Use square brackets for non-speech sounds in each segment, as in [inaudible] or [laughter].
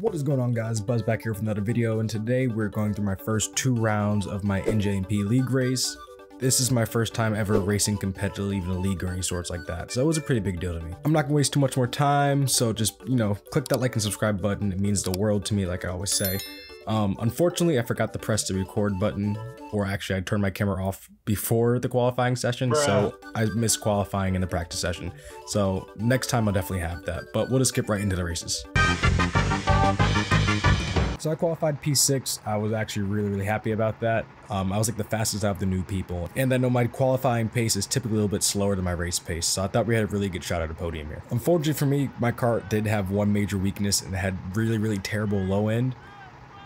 What is going on guys, Buzz back here with another video and today we're going through my first two rounds of my NJMP league race. This is my first time ever racing competitively in a league or any sorts like that, so it was a pretty big deal to me. I'm not gonna waste too much more time, so just, you know, click that like and subscribe button, it means the world to me like I always say. Um, unfortunately, I forgot to press the record button, or actually I turned my camera off before the qualifying session, Bruh. so I missed qualifying in the practice session. So next time I'll definitely have that, but we'll just skip right into the races. So I qualified P6. I was actually really, really happy about that. Um, I was like the fastest out of the new people. And I know my qualifying pace is typically a little bit slower than my race pace. So I thought we had a really good shot at a podium here. Unfortunately for me, my car did have one major weakness and had really, really terrible low end.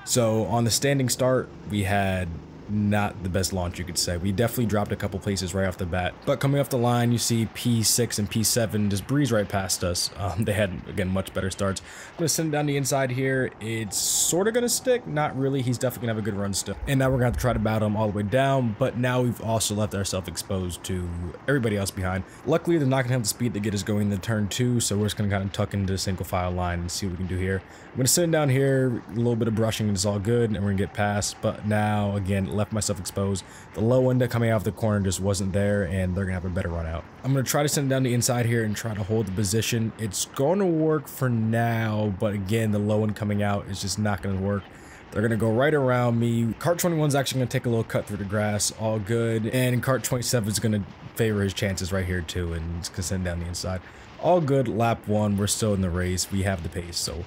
So on the standing start, we had not the best launch you could say. We definitely dropped a couple places right off the bat. But coming off the line, you see P6 and P7 just breeze right past us. [laughs] Um, they had, again, much better starts. I'm going to send it down the inside here. It's sort of going to stick. Not really. He's definitely going to have a good run still. And now we're going to have to try to battle him all the way down. But now we've also left ourselves exposed to everybody else behind. Luckily, they're not going to have the speed to get us going in the turn two. So we're just going to kind of tuck into the single file line and see what we can do here. I'm going to send down here. A little bit of brushing is all good. And we're going to get past. But now, again, left myself exposed. The low end coming out of the corner just wasn't there, and they're going to have a better run out. I'm going to try to send it down the inside here and try to hold the position. It's going to work for now, but again, the low end coming out is just not going to work. They're going to go right around me. Cart 21 is actually going to take a little cut through the grass. All good. And cart 27 is going to favor his chances right here too. And it's going to send down the inside. All good. Lap one. We're still in the race. We have the pace. So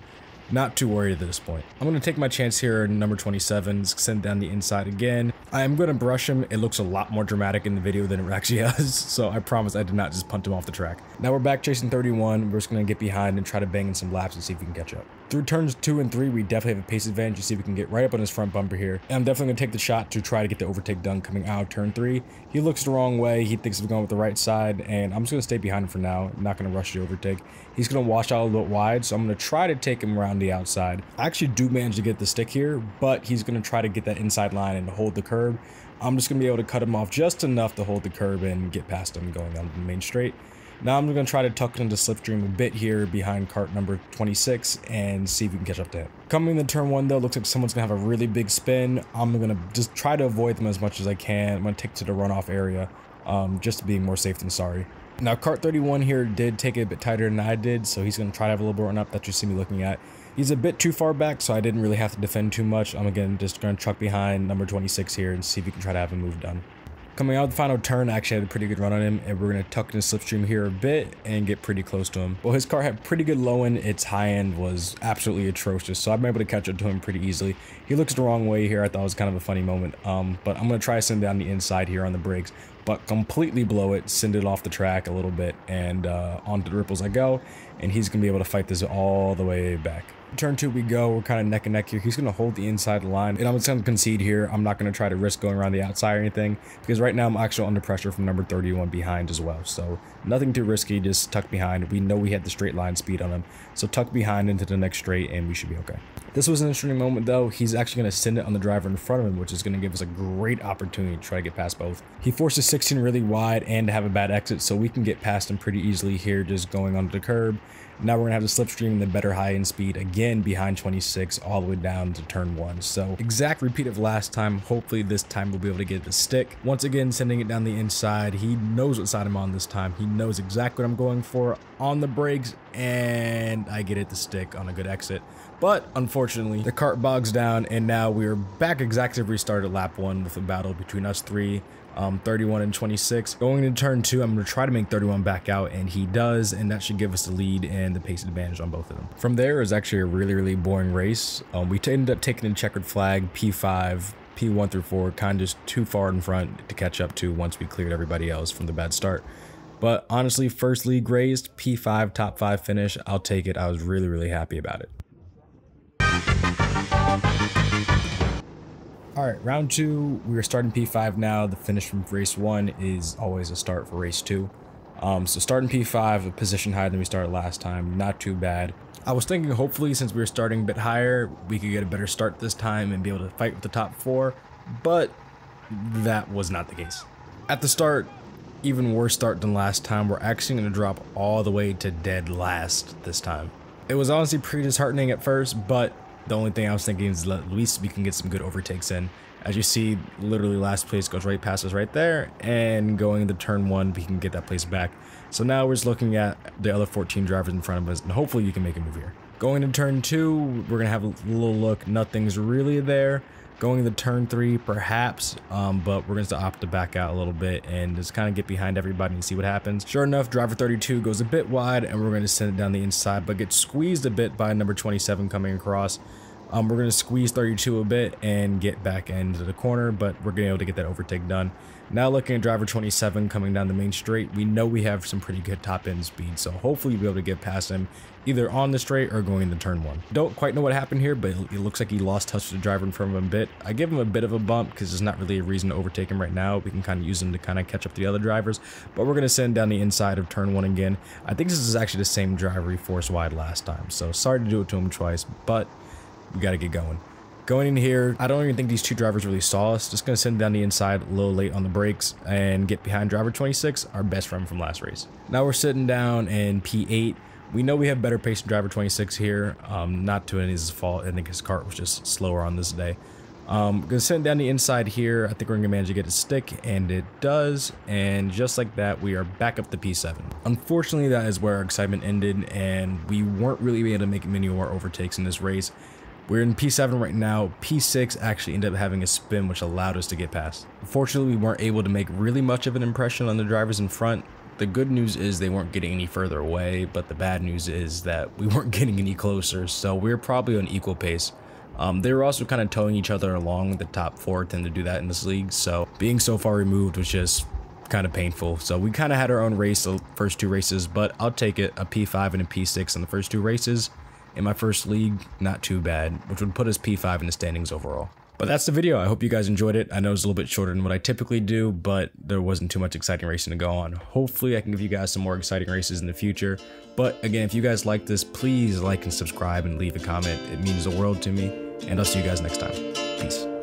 not too worried at this point. I'm going to take my chance here number 27, send down the inside again. I am going to brush him. It looks a lot more dramatic in the video than it actually [laughs] is, so I promise I did not just punt him off the track. Now we're back chasing 31. We're just going to get behind and try to bang in some laps and see if we can catch up. Through turns 2 and 3, we definitely have a pace advantage to see if we can get right up on his front bumper here. And I'm definitely going to take the shot to try to get the overtake done coming out of turn 3. He looks the wrong way. He thinks he's going with the right side, and I'm just going to stay behind him for now. I'm not going to rush the overtake. He's going to wash out a little bit wide, so I'm going to try to take him around the outside. I actually do manage to get the stick here, but he's going to try to get that inside line and hold the curb. I'm just going to be able to cut him off just enough to hold the curb and get past him going on the main straight. Now I'm going to try to tuck into Slipstream a bit here behind cart number 26 and see if we can catch up to him. Coming into turn 1 though, looks like someone's going to have a really big spin. I'm going to just try to avoid them as much as I can. I'm going to take to the runoff area um, just to be more safe than sorry. Now cart 31 here did take it a bit tighter than I did, so he's going to try to have a little bit run up that you see me looking at. He's a bit too far back, so I didn't really have to defend too much. I'm again just going to truck behind number 26 here and see if we can try to have him move done. Coming out of the final turn, I actually had a pretty good run on him, and we're going to tuck in the slipstream here a bit and get pretty close to him. Well, his car had pretty good low end. Its high end was absolutely atrocious, so I'm able to catch up to him pretty easily. He looks the wrong way here. I thought it was kind of a funny moment, um, but I'm going to try to send down the inside here on the brakes, but completely blow it, send it off the track a little bit, and uh, onto the ripples I go, and he's going to be able to fight this all the way back. Turn two we go. We're kind of neck and neck here. He's going to hold the inside line. And I'm just going to concede here. I'm not going to try to risk going around the outside or anything. Because right now I'm actually under pressure from number 31 behind as well. So nothing too risky. Just tuck behind. We know we had the straight line speed on him. So tuck behind into the next straight and we should be okay. This was an interesting moment though. He's actually going to send it on the driver in front of him, which is going to give us a great opportunity to try to get past both. He forces 16 really wide and to have a bad exit. So we can get past him pretty easily here just going onto the curb. Now we're going to have the slipstream the better high end speed again behind 26 all the way down to turn 1. So exact repeat of last time. Hopefully this time we'll be able to get the stick. Once again, sending it down the inside. He knows what side I'm on this time. He knows exactly what I'm going for on the brakes and I get it the stick on a good exit. But unfortunately, the cart bogs down and now we're back exactly where we started lap 1 with a battle between us three um, 31 and 26. Going into turn two, I'm going to try to make 31 back out, and he does, and that should give us the lead and the pace advantage on both of them. From there is actually a really, really boring race. Um, we ended up taking a checkered flag, P5, P1 through 4, kind of just too far in front to catch up to once we cleared everybody else from the bad start. But honestly, first league raised, P5, top 5 finish, I'll take it. I was really, really happy about it. All right, round two, we are starting P5 now. The finish from race one is always a start for race two. Um, so starting P5, a position higher than we started last time, not too bad. I was thinking hopefully since we were starting a bit higher, we could get a better start this time and be able to fight with the top four, but that was not the case. At the start, even worse start than last time, we're actually going to drop all the way to dead last this time. It was honestly pretty disheartening at first, but the only thing I was thinking is at least we can get some good overtakes in. As you see, literally last place goes right past us right there, and going into turn one, we can get that place back. So now we're just looking at the other 14 drivers in front of us, and hopefully you can make a move here. Going to turn two, we're gonna have a little look, nothing's really there. Going to turn three, perhaps, um, but we're going to opt to back out a little bit and just kind of get behind everybody and see what happens. Sure enough, driver 32 goes a bit wide and we're going to send it down the inside, but gets squeezed a bit by number 27 coming across. Um, we're going to squeeze 32 a bit and get back into the corner, but we're going to be able to get that overtake done. Now looking at driver 27 coming down the main straight, we know we have some pretty good top end speed, so hopefully we'll be able to get past him either on the straight or going into turn one. Don't quite know what happened here, but it looks like he lost touch with the driver in front of him a bit. I give him a bit of a bump because there's not really a reason to overtake him right now. We can kind of use him to kind of catch up to the other drivers, but we're going to send down the inside of turn one again. I think this is actually the same driver he forced wide last time, so sorry to do it to him twice, but we got to get going. Going in here, I don't even think these two drivers really saw us. Just to send down the inside a little late on the brakes and get behind driver 26, our best friend from last race. Now we're sitting down in P8. We know we have better pace than driver 26 here. Um, not to his fault. I think his cart was just slower on this day. Um, gonna send down the inside here. I think we're gonna manage to get a stick, and it does. And just like that, we are back up to P7. Unfortunately, that is where our excitement ended, and we weren't really able to make many more overtakes in this race. We're in P7 right now. P6 actually ended up having a spin which allowed us to get past. Unfortunately, we weren't able to make really much of an impression on the drivers in front. The good news is they weren't getting any further away, but the bad news is that we [laughs] weren't getting any closer, so we are probably on equal pace. Um, they were also kind of towing each other along. The top four tend to do that in this league, so being so far removed was just kind of painful. So we kind of had our own race the first two races, but I'll take it, a P5 and a P6 in the first two races in my first league, not too bad, which would put us P5 in the standings overall. But that's the video. I hope you guys enjoyed it. I know it's a little bit shorter than what I typically do, but there wasn't too much exciting racing to go on. Hopefully I can give you guys some more exciting races in the future. But again, if you guys like this, please like and subscribe and leave a comment. It means the world to me. And I'll see you guys next time. Peace.